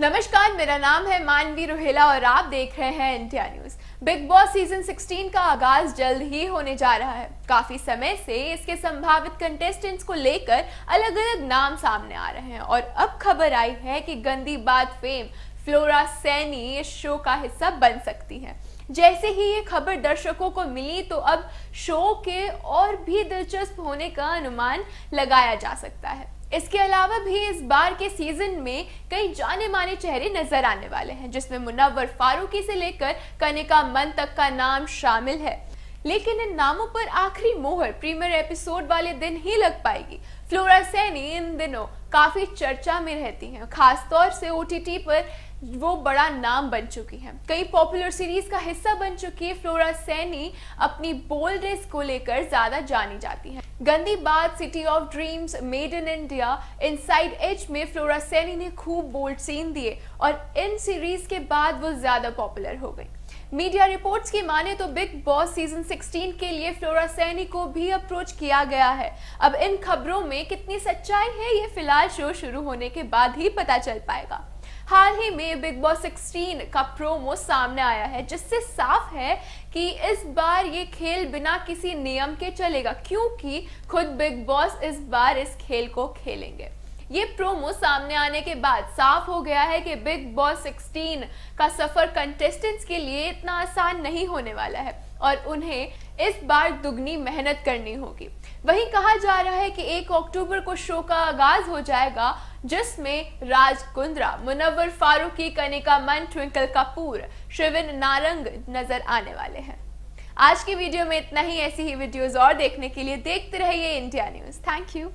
नमस्कार, मेरा नाम है मानवी रोहेला और आप देख रहे हैं India News. Bigg Boss season 16 का आगाज़ जल्द ही होने जा रहा है। काफ़ी समय से इसके संभावित कंटेस्टेंट्स को लेकर अलग अलग नाम सामने आ रहे हैं और अब खबर आई है कि गंदी बात फेम फ्लोरा सैनी इस शो का हिस्सा बन सकती है। जैसे ही ये खबर दर्शकों को मिली तो अब शो के और भी दिलचस्प होने का अनुमान लगाया जा सकता है। इसके अलावा भी इस बार के सीज़न में कई जाने माने चेहरे नज़र आने वाले हैं, जिसमें मुनव्वर फारूकी से लेकर कनिका मन तक का नाम शामिल है। लेकिन इन नामों पर आखिरी मोहर प्रीमियर एपिसोड वाले दिन ही लग पाएगी। फ्लोरा सैनी इन दिनों काफ़ी चर्चा में रहती हैं। खासतौर से ओटीटी पर वो बड़ा नाम बन चुकी हैं। कई पॉपुलर सीरीज़ का हिस्सा बन चुकी है। फ्लोरा सैनी अपनी बोल्डनेस को लेकर ज़्यादा जानी जाती हैं। Gandi Baat City of Dreams Made in India Inside Edge में फ्लोरा सैनी ने खूब बोल्ड सीन दिए और इन सीरीज़ के बाद वो ज़्यादा पॉपुलर हो गई। मीडिया रिपोर्ट्स की माने तो बिग बॉस सीज़न 16 के लिए फ्लोरा सैनी को भी अप्रोच किया गया है। अब इन खबरों में कितनी सच्चाई है, ये फ़िलहाल शो शुरू होने के बाद ही पता चल पाएगा। हाल ही में बिग बॉस 16 का प्रोमो सामने आया है, जिससे साफ़ है कि इस बार ये खेल बिना किसी नियम के चलेगा, क्योंकि खुद बिग बॉस इस बार इस खेल को खेलेंगे। ये प्रोमो सामने आने के बाद साफ़ हो गया है कि बिग बॉस 16 का सफ़र कंटेस्टेंट्स के लिए इतना आसान नहीं होने वाला है, और उन्हें इस बार दुगनी मेहनत करनी होगी। वहीं कहा जा रहा है कि एक अक्टूबर को शो का आगाज़ हो जाएगा, जिसमें राज कुंद्रा मुनवर फारूकी, कनिका मन ट्विंकल कपूर, शिविन नारंग नज़र आने वाले हैं। आज की वीडियो में इतना ही। ऐसी ही वीडियोस और देखने के लिए देखते रहिए इंडिया न्यूज़। Thank you.